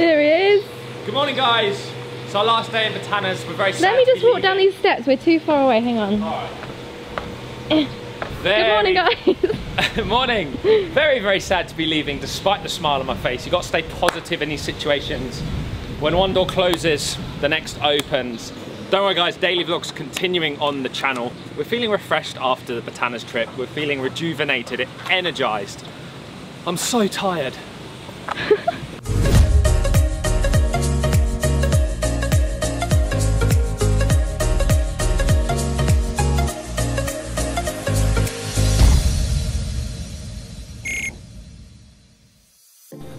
Here he is. Good morning, guys. It's our last day in Batanes. We're very sad Let me just walk down these steps. We're too far away. Hang on. Eh. Good morning, guys. Good morning. Very, very sad to be leaving despite the smile on my face. You've got to stay positive in these situations. When one door closes, the next opens. Don't worry guys, daily vlogs continuing on the channel. We're feeling refreshed after the Batanes trip. We're feeling rejuvenated, energized. I'm so tired.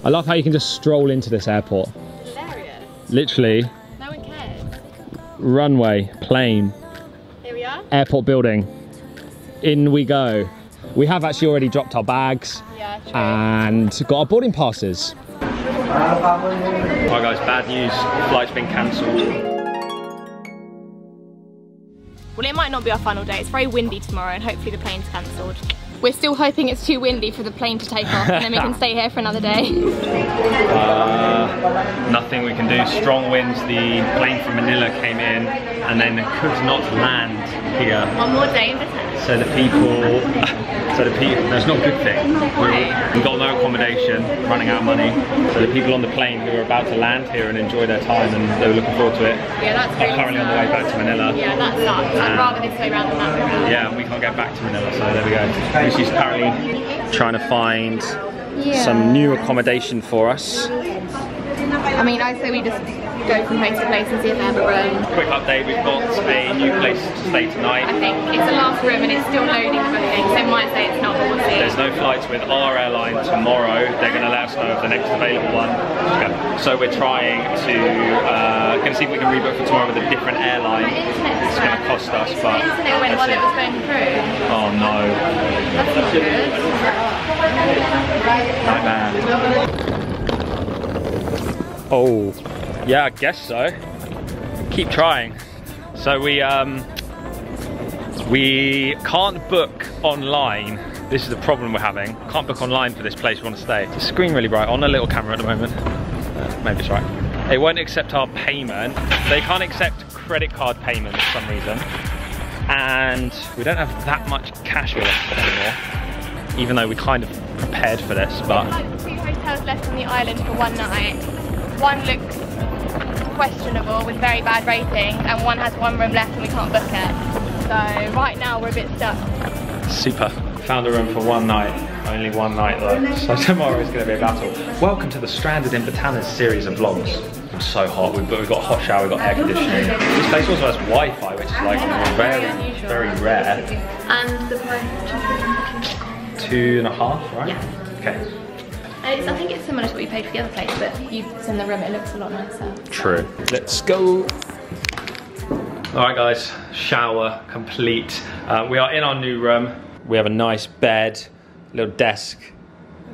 I love how you can just stroll into this airport. Hilarious. Literally, No one cares. runway, plane, Here we are. airport building. In we go. We have actually already dropped our bags Yeah, and got our boarding passes. Alright guys, bad news. Flight's been cancelled. Well, it might not be our final day. It's very windy tomorrow and hopefully the plane's cancelled. We're still hoping it's too windy for the plane to take off and then we can stay here for another day. Uh, nothing we can do. Strong winds. The plane from Manila came in and then could not land here. One more day in Batanes. So the people, so the people, that's not a good thing. We've got no accommodation, running out of money. So the people on the plane who are about to land here and enjoy their time and they were looking forward to it Yeah, that's are really currently on the way back to Manila. Yeah, that sucks. I'd rather this way around than that way round. Yeah, we can't get back to Manila, so there we go. Lucy's currently trying to find some new accommodation for us. I mean, I say we just go from place to place and see if they have a room. Quick update, we've got a new place to stay tonight. I think it's the last room and it's still loading the booking, so might say it's not, but we'll. There's no flights with our airline tomorrow. They're going to let us know of the next available one. So we're trying to, uh, going to see if we can rebook for tomorrow with a different airline. It's going to cost us, but The internet went while it was going through. Oh no, That's not good. my bad. Oh, yeah, I guess so. Keep trying. So we um, we can't book online. This is the problem we're having. Can't book online for this place we want to stay. The screen really bright on a little camera at the moment. Uh, maybe it's right. They won't accept our payment. They can't accept credit card payment for some reason. And we don't have that much cash with us anymore. Even though we kind of prepared for this, but two hotels left on the island for one night. One looks questionable with very bad ratings, and one has one room left and we can't book it. So right now we're a bit stuck. Super. Found a room for one night. Only one night though. So tomorrow is going to be a battle. Welcome to the Stranded in Batanes series of vlogs. It's so hot. We've, we've got a hot shower, we've got air conditioning. This place also has Wi-Fi, which is like very, very rare. And the price Two and a half, right? Yeah. Okay. It's, I think it's similar to what we paid for the other place, but you in the room it looks a lot nicer. True. Let's go. All right, guys. Shower complete. Uh, we are in our new room. We have a nice bed, little desk.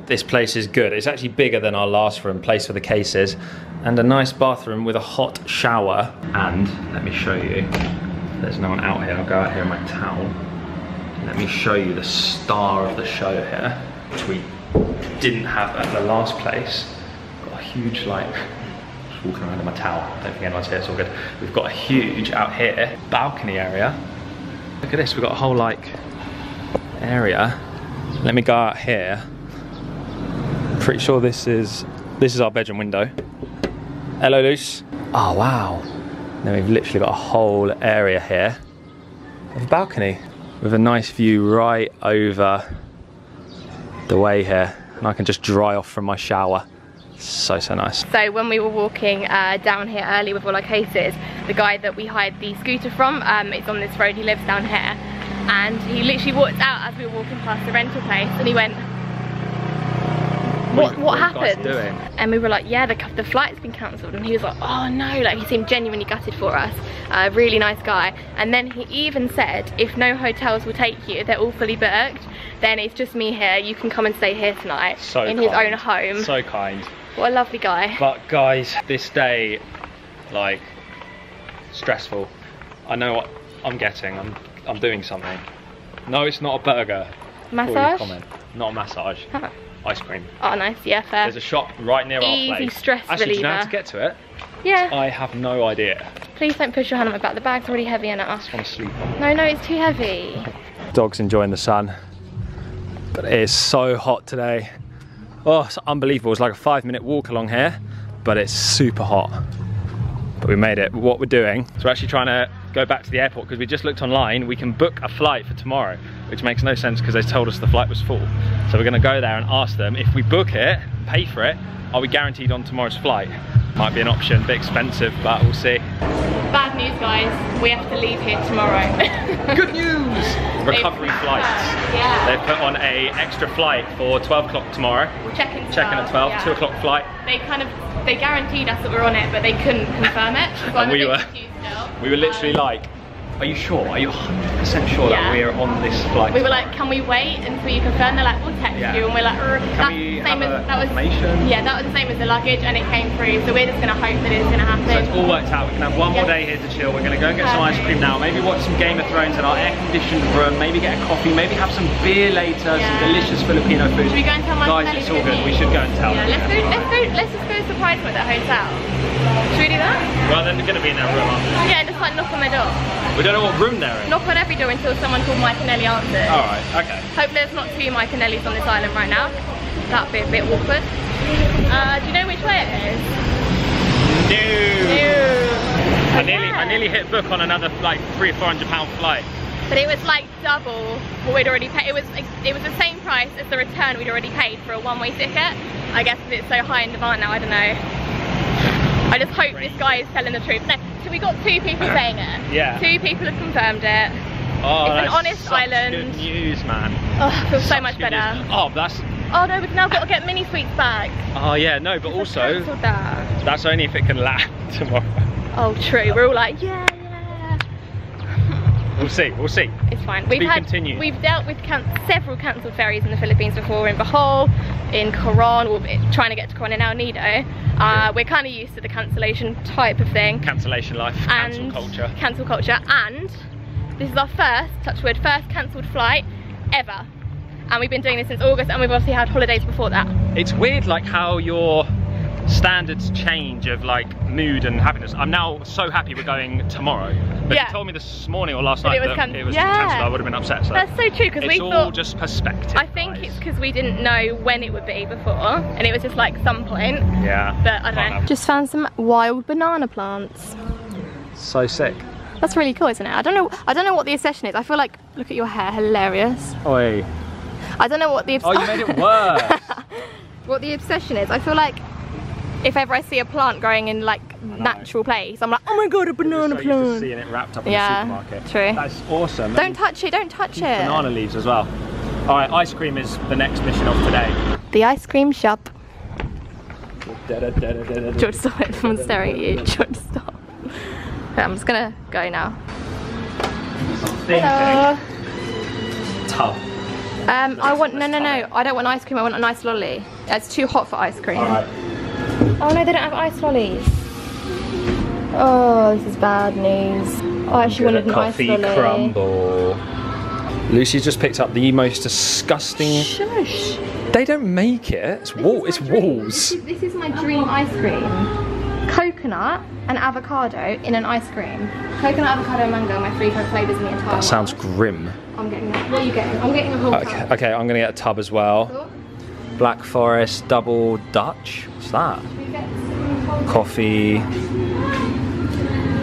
This place is good. It's actually bigger than our last room, place for the cases, and a nice bathroom with a hot shower. And let me show you. There's no one out here. I'll go out here in my towel. Let me show you the star of the show here, we didn't have at the last place. Got a huge like just walking around in my towel. Don't think anyone's here, it's all good. We've got a huge out here balcony area. Look at this, we've got a whole like area. Let me go out here. Pretty sure this is this is our bedroom window. Hello, Luce. Oh wow. Then we've literally got a whole area here of a balcony with a nice view right over the way here, and I can just dry off from my shower. So so nice. So when we were walking uh, down here early with all our cases, the guy that we hired the scooter from, um, it's on this road, he lives down here, and he literally walked out as we were walking past the rental place, and he went, what, what, what are you guys happened? And we were like, yeah, the, the flight's been cancelled. And he was like, oh no, like he seemed genuinely gutted for us. Uh, really nice guy. And then he even said, if no hotels will take you, they're all fully booked, then it's just me here. You can come and stay here tonight So in his own home. So kind. what a lovely guy. But guys, this day, like, stressful. I know what I'm getting. I'm I'm doing something. No, it's not a burger. Massage? Not a massage. Huh. Ice cream. Oh, nice. Yeah, fair. There's a shop right near Easy our place. stress Actually, do you know how to get to it? yeah. I have no idea. Please don't push your hand on my back. The bag's already heavy enough. I just want to sleep. No, no, it's too heavy. Dog's enjoying the sun, but it is so hot today. Oh, it's unbelievable. It's like a five minute walk along here, but it's super hot. But we made it. What we're doing is we're actually trying to go back to the airport because we just looked online. We can book a flight for tomorrow, which makes no sense because they told us the flight was full. So we're going to go there and ask them if we book it, pay for it, are we guaranteed on tomorrow's flight? Might be an option, a bit expensive, but we'll see. Bad news, guys. We have to leave here tomorrow. Good news! Recovery They've- flights. Yeah. They've put on a extra flight for 12 o'clock tomorrow. We'll check in. Checking at 12, yeah. 2 o'clock flight. They kind of they guaranteed us that we're on it, but they couldn't confirm it. And we were-. We were literally Um, like, are you sure? Are you 100% sure Yeah. that we're on this flight? We were like, can we wait until you confirm? They're like, we'll text Yeah. you, and we're like, "Er, that's we same as that was. Yeah, that was the same as the luggage, and it came through. So we're just gonna hope that it's gonna happen. so it's all worked out. We can have one more day here to chill. We're going to go and get some ice cream now. Maybe watch some Game of Thrones in our air-conditioned room. Maybe get a coffee. Maybe have some beer later. Yeah. Some delicious Filipino food. Should we go and tell my Guys, it's all good. We should go and tell Yeah, them. let's go. Let's go. Let's just go surprise them at the hotel. Should we do that? Well, then they're going to be in their room. aren't they? Yeah, just like knock on their door. Don't know what room they're in. Knock on every door until someone called Mike and Ellie answers. All right. Okay. Hope there's not two Mike and Ellies on this island right now. That'd be a bit awkward. Uh, do you know which way it is? No. I nearly, I nearly hit book on another like three or four hundred pound flight. But it was like double what we'd already paid. It was it was the same price as the return we'd already paid for a one-way ticket. I guess it's so high in demand now. I don't know. I just hope this guy is telling the truth. No, so we got two people saying it. Yeah. Two people have confirmed it. Oh, It's an honest island. Good news, man. Oh, I feel so much better. news. Oh, that's. Oh no, we've now got to get mini sweets back. Oh yeah, no, but also that. that's only if it can land tomorrow. Oh true. We're all like, yeah. We'll see. We'll see. It's fine. We've had continued. we've dealt with can several cancelled ferries in the Philippines before. In Bohol, in Coron, we're trying to get to Coron in El Nido. Uh, we're kind of used to the cancellation type of thing. Cancellation life, cancel and culture. Cancel culture. And this is our first, touch wood, first cancelled flight ever. And we've been doing this since August, and we've obviously had holidays before that. It's weird, like how your standards change of like mood and happiness. I'm now so happy we're going tomorrow. But if Yeah. you told me this morning or last That night it was that it was yeah. cancelled, I would have been upset. So That's so true because it's we all thought. just perspective. I think guys. it's because we didn't know when it would be before, and it was just like some point. yeah. But I don't know. Can't Just found some wild banana plants. So sick. That's really cool, isn't it? I don't know. I don't know what the obsession is. I feel like look at your hair, hilarious. Oi. I don't know what the obs- Oh, you made it worse. what the obsession is. I feel like if ever I see a plant growing in like natural place, I'm like, oh my god, a banana so plant. seeing it wrapped up in Yeah, the supermarket. true. That's awesome. Don't touch it. Don't touch it. banana leaves as well. All right, ice cream is the next mission of today. The ice cream shop. George, stop it. Someone's staring at you. George, stop. Okay, I'm just gonna go now. Hello. Tough. Um, I want no, no, no. I don't want ice cream. I want a nice lolly. It's too hot for ice cream. All right. Oh no, they don't have ice lollies. Oh, this is bad news. Oh, I actually wanted an coffee ice lolly. crumble. Lucy's just picked up the most disgusting. Shush. They don't make it. It's wall. It's This walls. is, this is my dream ice cream. Coconut and avocado in an ice cream. Coconut, avocado, and mango my three favourite flavours in the entire That sounds world. grim. I'm getting that. What are you getting? I'm getting a whole Okay, cup. okay, I'm gonna get a tub as well. Cool. Black Forest double Dutch. What's that? Should we get some whole cup? Coffee.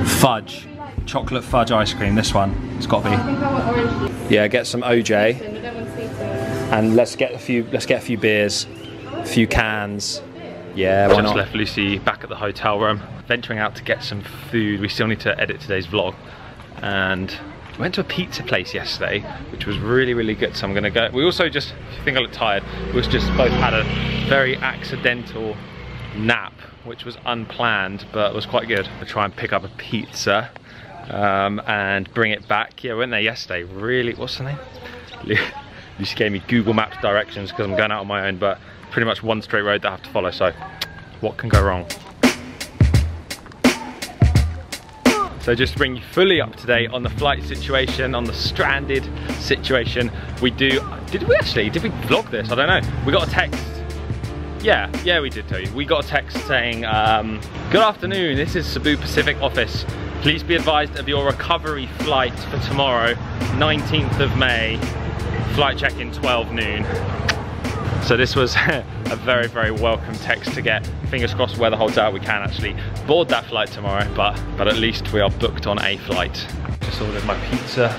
Fudge. Chocolate fudge ice cream. This one. It's got to be. think I want orange juice. Yeah, get some OJ. I don't want sweet sauce. and let's get a few let's get a few beers a few cans yeah why Just left Lucy back at the hotel room, venturing out to get some food. We still need to edit today's vlog. And we went to a pizza place yesterday, which was really, really good. So I'm gonna go. We also just, you think I look tired, we just both had a very accidental nap, which was unplanned, but was quite good. I try and pick up a pizza um, and bring it back. Yeah, we went there yesterday. Really, what's the name? Lu- Lucy gave me Google Maps directions because I'm going out on my own, but pretty much one straight road that I have to follow. So what can go wrong? So just to bring you fully up to date on the flight situation, on the stranded situation, we do Did we actually? Did we vlog this? I don't know. We got a text. Yeah, yeah, we did tell you. We got a text saying, um, Good afternoon, this is Cebu Pacific office. Please be advised of your recovery flight for tomorrow, 19th of May. Flight check-in 12 noon. So this was a very, very welcome text to get. Fingers crossed weather holds out, we can actually board that flight tomorrow, but, but at least we are booked on a flight. Just ordered my pizza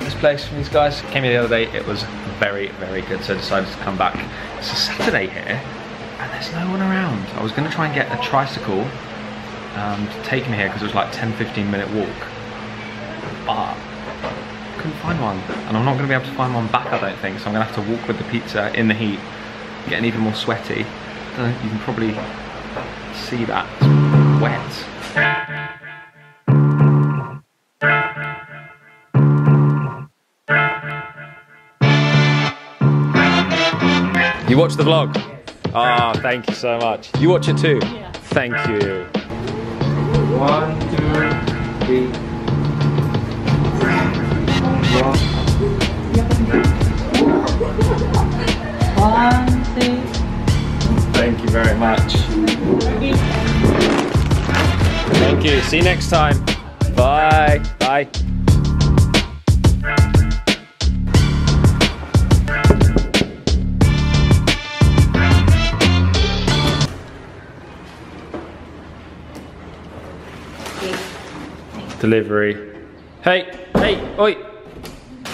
this place from these guys. Came here the other day, it was very, very good, so I decided to come back. It's a Saturday here, and there's no one around. I was gonna try and get a tricycle um, to take me here because it was like 10, 15 minute walk, but couldn't find one. And I'm not gonna be able to find one back, I don't think, so I'm gonna have to walk with the pizza in the heat, getting even more sweaty. you can probably see that, it's wet. You watch the vlog? Ah, thank you so much. You watch it too? Yeah. Thank you. One, two, three. One, two. Thank you very much. Thank you. See you next time. Bye. Bye. Delivery. Hey, hey, oi.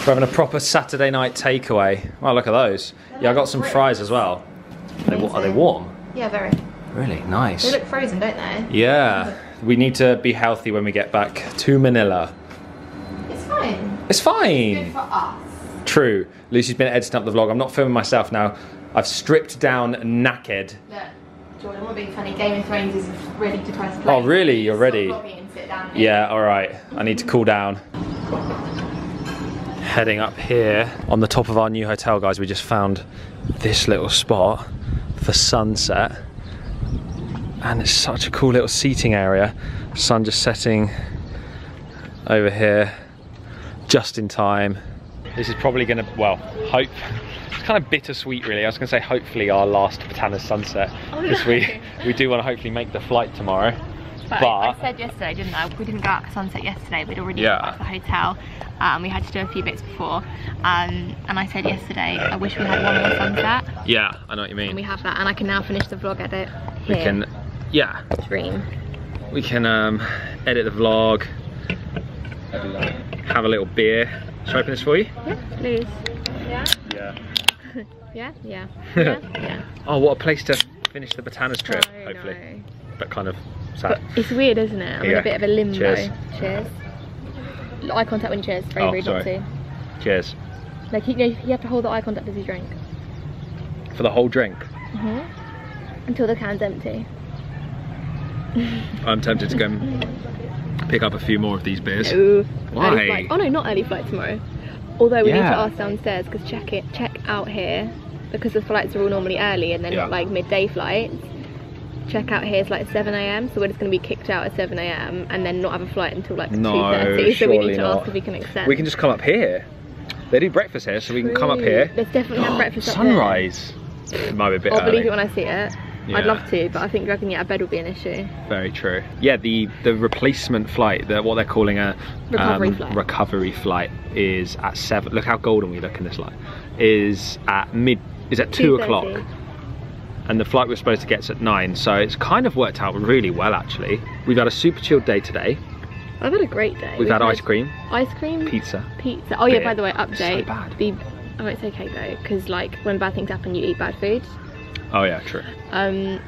We're having a proper Saturday night takeaway. Wow, look at those. Yeah, I got some fries as well. Are they, are they warm? Yeah, very. Really nice. They look frozen, don't they? Yeah, we need to be healthy when we get back to Manila. It's fine. It's fine. Good for us. True. Lucy's been editing up the vlog. I'm not filming myself now. I've stripped down naked. Look, Jordan, what being funny, Game of Thrones is ready to press play. Oh, really? You're ready? vlogging and sit down. Yeah, all right. I need to cool down. Heading up here on the top of our new hotel, guys. We just found this little spot for sunset, and it's such a cool little seating area. Sun just setting over here, just in time. This is probably going to, well, hope. It's kind of bittersweet, really. I was going to say, hopefully, our last Batanes sunset, Oh, because no. we we do want to hopefully make the flight tomorrow. But, But- I said yesterday, didn't I? We didn't go out for sunset yesterday. We'd already Yeah. got back to the hotel. Um, we had to do a few bits before. Um, and I said yesterday, I wish we had one more sunset. Yeah, I know what you mean. And we have that. And I can now finish the vlog edit we can yeah Dream. we can um edit the vlog have a little beer should I open this for you Yeah, please. yeah Yeah, yeah. Yeah, yeah. oh what a place to finish the Batanes trip I hopefully know. but kind of But it's weird, isn't it? I'm in a bit of a limbo. Cheers. Cheers. Eye contact when you cheers. Very Oh, rude not to. cheers Like you know, you have to hold the eye contact as you drink. for the whole drink hmm Until the can's empty. I'm tempted to go and pick up a few more of these beers Ooh. Why? Oh no, not early flight tomorrow. Although we need to ask downstairs because check it, check out here because the flights are all normally early and then Yeah. not like midday flights. Check out here is like 7 a.m. So we're just going to be kicked out at 7 a.m. and then not have a flight until like No, 2:30. So we need to not. ask if we can extend. we can just come up here they do breakfast here so we can come up here Let's definitely have breakfast up there. sunrise it might be a bit I'll early. believe it when I see it. Yeah. I'd love to, but I think reckon yeah, a bed will be an issue. Very true. Yeah, the the replacement flight, the, what they're calling a Recovery um, flight. recovery flight, is at seven. Look how golden we look in this light. Is at mid. Is at two o'clock, and the flight we're supposed to get at nine. So it's kind of worked out really well actually. We've had a super chilled day today. I've had a great day. We've, had ice cream, Ice cream. pizza. Pizza. Oh yeah, by the way, update. bad. The oh, it's okay though, because like when bad things happen, you eat bad food. Oh yeah, true. Um,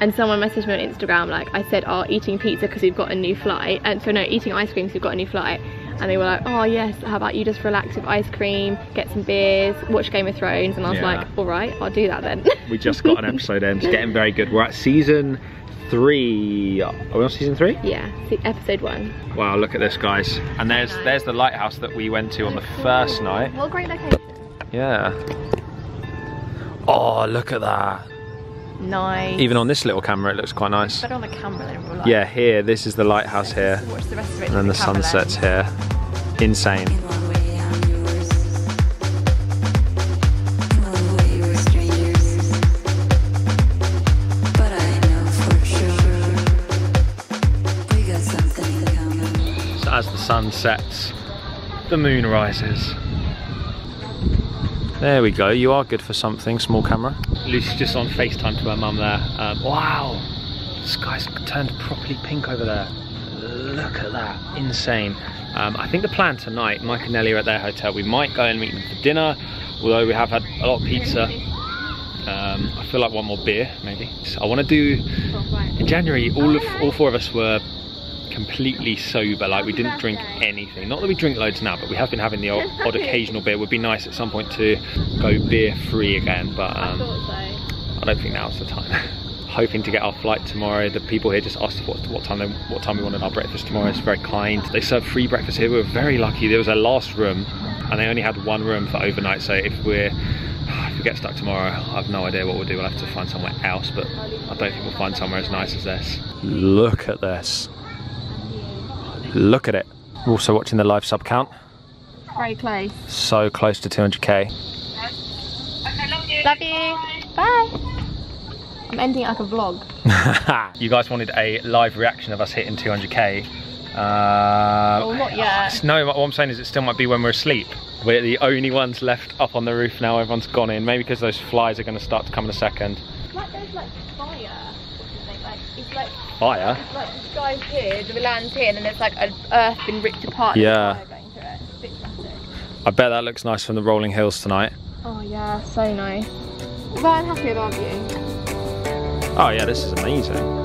and someone messaged me on Instagram like I said, "Oh, eating pizza because we've got a new flight," and so no, eating ice cream because we've got a new flight. And they were like, "Oh yes, how about you just relax with ice cream, get some beers, watch Game of Thrones?" And I was Yeah. like, "All right, I'll do that then." We just got an episode in. It's getting very good. We're at season three. Are we on season three? yeah, episode one. Wow, look at this, guys. And there's there's the lighthouse that we went to on the first night. What a great location. Yeah. Oh, look at that. Nice. Even on this little camera, it looks quite nice. But on camera. Yeah, here, this is the lighthouse here. The and then the, the sunsets then. here. Insane. So as the sun sets, the moon rises. There we go, you are good for something, small camera. Lucy's just on FaceTime to her mum there. Um, wow, the sky's turned properly pink over there. Look at that, insane. Um, I think the plan tonight, Mike and Ellie are at their hotel. We might go and meet them for dinner, although we have had a lot of pizza. Um, I feel like one more beer, maybe. So I want to do, in January, all of all four of us were completely sober, like we didn't drink anything. Not that we drink loads now, but we have been having the odd, odd occasional beer. It Would be nice at some point to go beer free again, but um, I don't think now's the time. Hoping to get our flight tomorrow. The people here just asked what, what time they, what time we wanted our breakfast tomorrow. It's very kind. They serve free breakfast here. We were very lucky. There was a last room, and they only had one room for overnight. So if we're if we get stuck tomorrow, I have no idea what we'll do. We'll have to find somewhere else, but I don't think we'll find somewhere as nice as this. Look at this. Look at it. We're also watching the live sub count. Very close. So close to 200k. Love you. Bye. I'm ending it like a vlog. you guys wanted a live reaction of us hitting 200k. Uh, Well, not yet. No, what I'm saying is it still might be when we're asleep. We're the only ones left up on the roof now. Everyone's gone in. Maybe because those flies are going to start to come in a second. Like there's like fire. Like it's like Fire? it's like the sky's here, the land's here, and there's like an earth been ripped apart. Yeah. fire going through it. It's a bit dramatic. I bet that looks nice from the rolling hills tonight. Oh yeah, so nice. Very happy about you. Oh yeah, this is amazing.